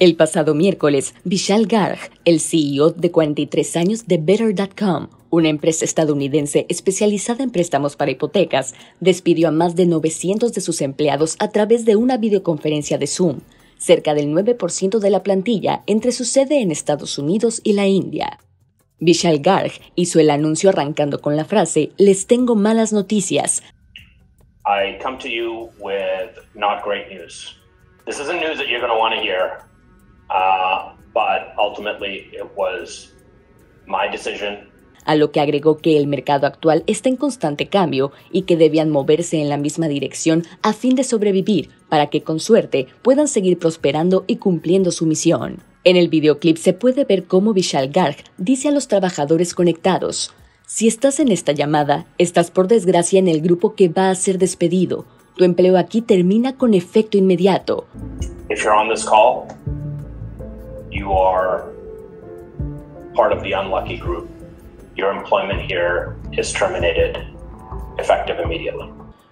El pasado miércoles, Vishal Garg, el CEO de 43 años de Better.com, una empresa estadounidense especializada en préstamos para hipotecas, despidió a más de 900 de sus empleados a través de una videoconferencia de Zoom, cerca del 9% de la plantilla entre su sede en Estados Unidos y la India. Vishal Garg hizo el anuncio arrancando con la frase, Les tengo malas noticias. I come to you with not great news. This isn't news that you're going to want to hear. Uh, but ultimately it was my decision. A lo que agregó que el mercado actual está en constante cambio y que debían moverse en la misma dirección a fin de sobrevivir para que con suerte puedan seguir prosperando y cumpliendo su misión. En el videoclip se puede ver cómo Vishal Garg dice a los trabajadores conectados, si estás en esta llamada, estás por desgracia en el grupo que va a ser despedido. Tu empleo aquí termina con efecto inmediato. If you're on this call,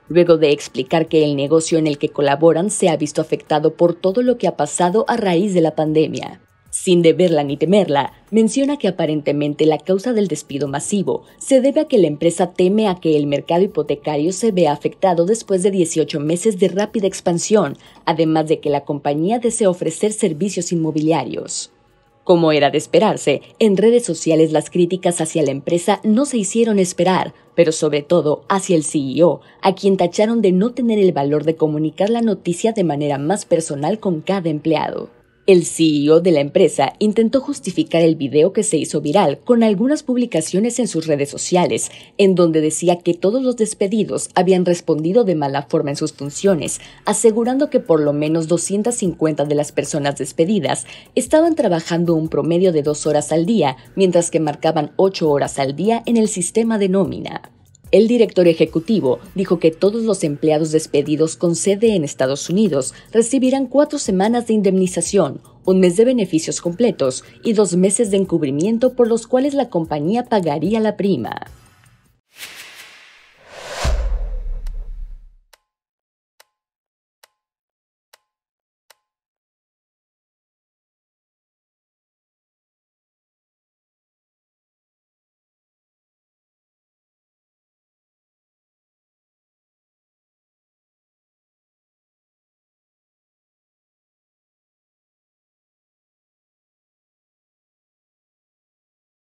Luego de explicar que el negocio en el que colaboran se ha visto afectado por todo lo que ha pasado a raíz de la pandemia. Sin deberla ni temerla, menciona que aparentemente la causa del despido masivo se debe a que la empresa teme a que el mercado hipotecario se vea afectado después de 18 meses de rápida expansión, además de que la compañía desea ofrecer servicios inmobiliarios. Como era de esperarse, en redes sociales las críticas hacia la empresa no se hicieron esperar, pero sobre todo hacia el CEO, a quien tacharon de no tener el valor de comunicar la noticia de manera más personal con cada empleado. El CEO de la empresa intentó justificar el video que se hizo viral con algunas publicaciones en sus redes sociales, en donde decía que todos los despedidos habían respondido de mala forma en sus funciones, asegurando que por lo menos 250 de las personas despedidas estaban trabajando un promedio de dos horas al día, mientras que marcaban ocho horas al día en el sistema de nómina. El director ejecutivo dijo que todos los empleados despedidos con sede en Estados Unidos recibirán cuatro semanas de indemnización, un mes de beneficios completos y dos meses de encubrimiento por los cuales la compañía pagaría la prima.